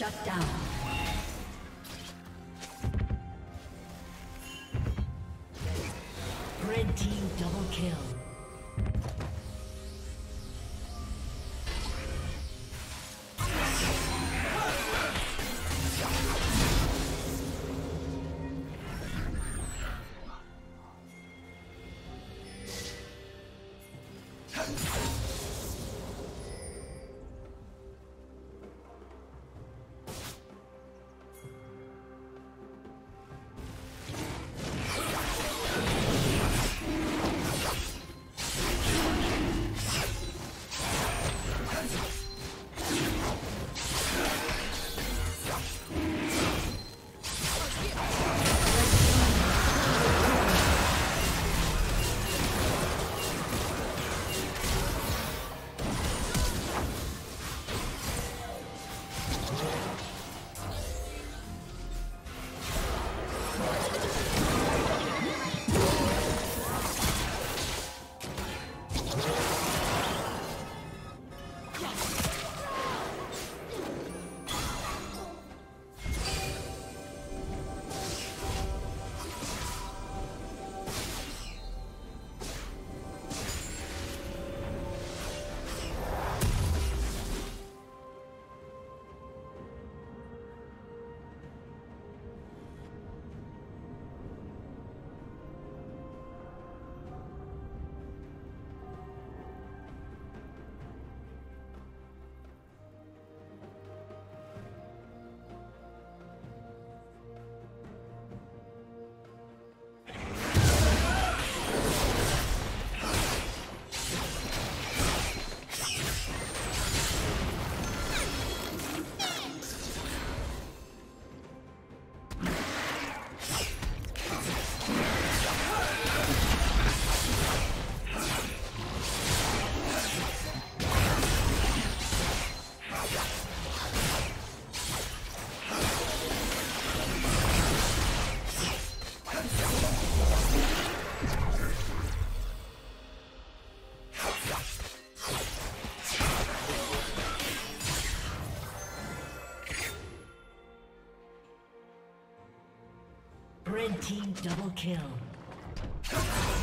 Shut down. Team double kill.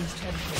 team's turret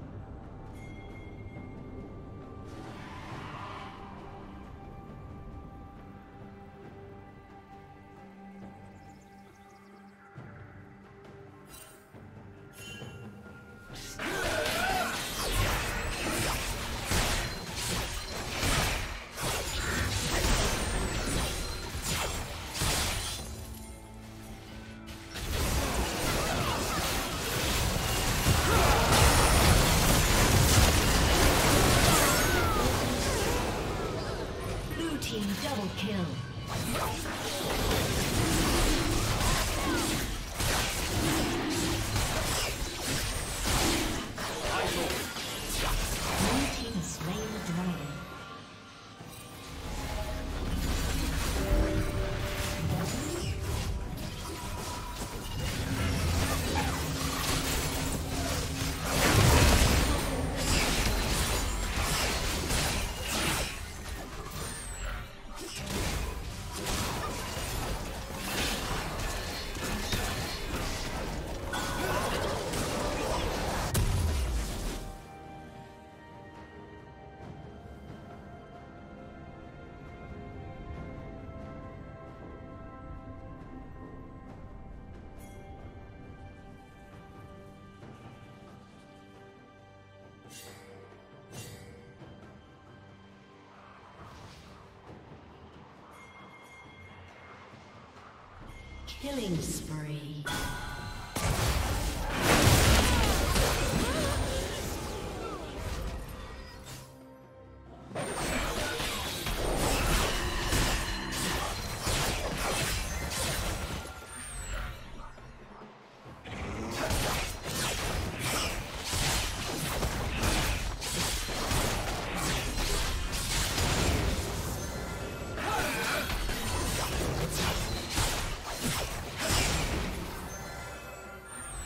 Killing spree.